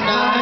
tonight.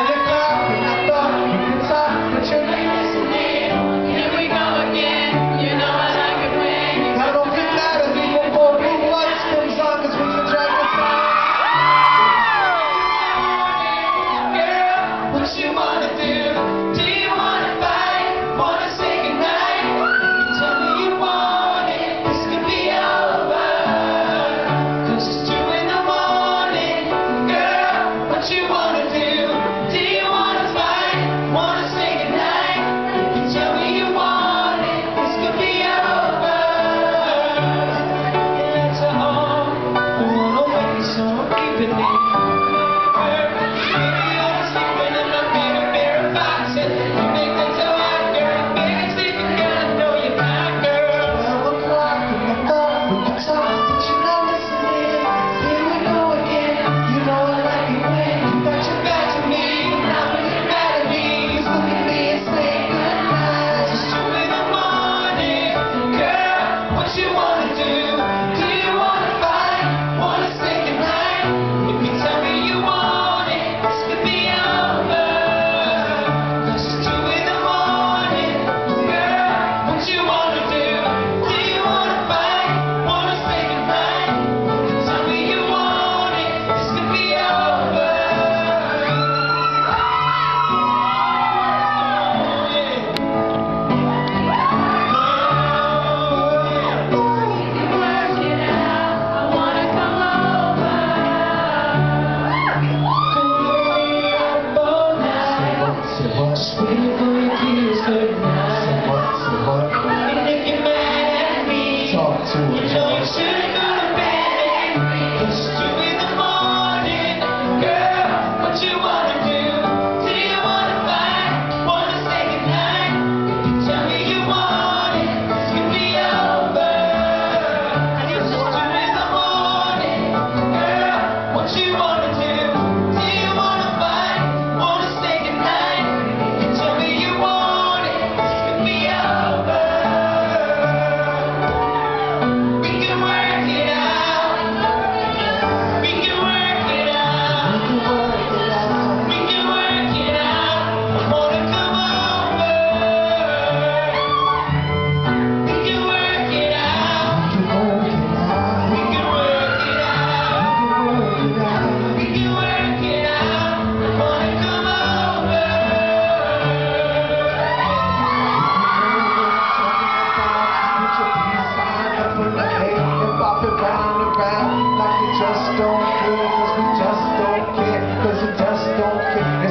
你总是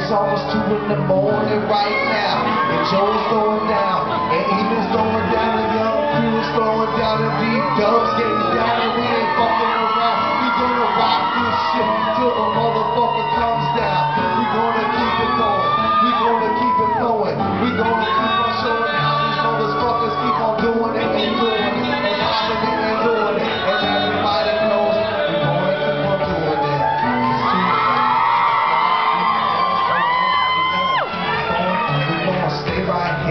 in the morning right now. And Joe's going down, and Even's going down, and Young Crew's going down, and D-Dub's getting down, and we ain't fucking around.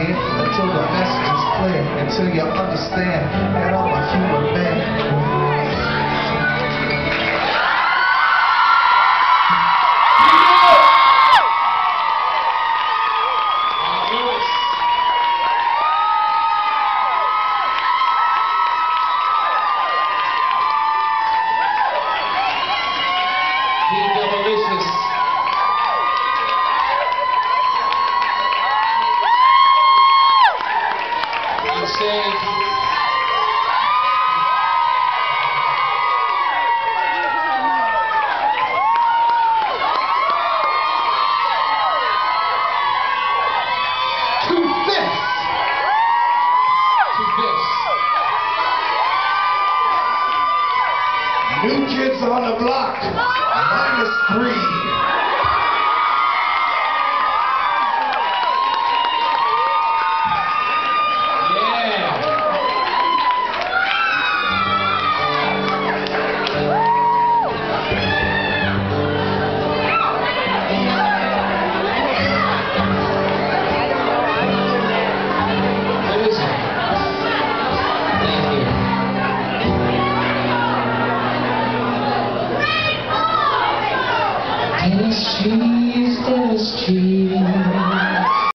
Until the message is clear, until you understand that I'm a human man.